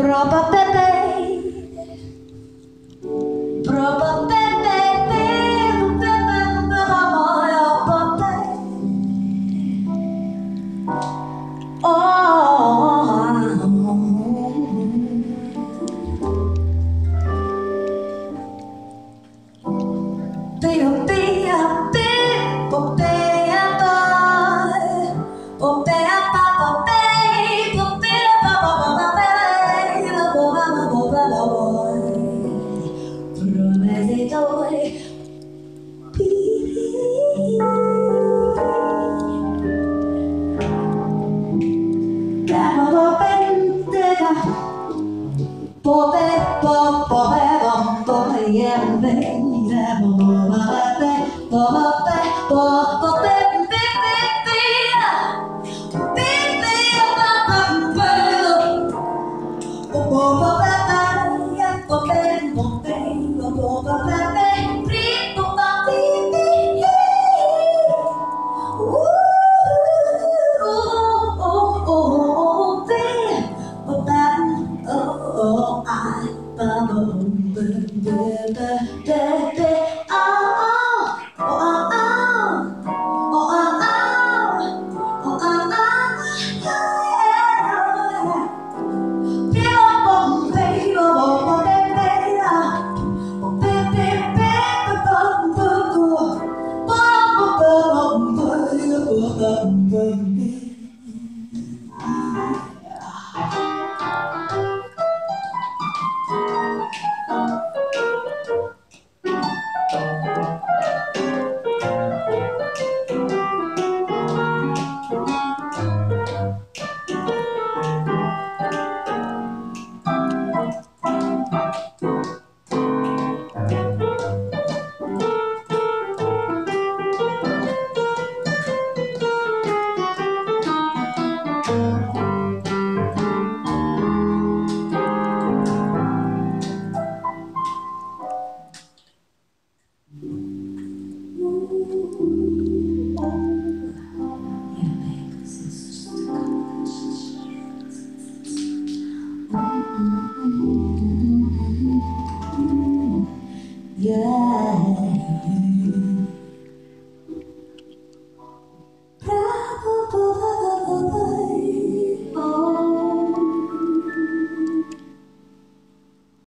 Proba Pepe, Proba Pepe, Peru Pepe, Pepa moja Pepe. Oh, oh, oh. Peru Pepe, Popea Pai, Popea Pai. Poteto, poteto, poteto, mira, popote, popote, popote, Bye. Number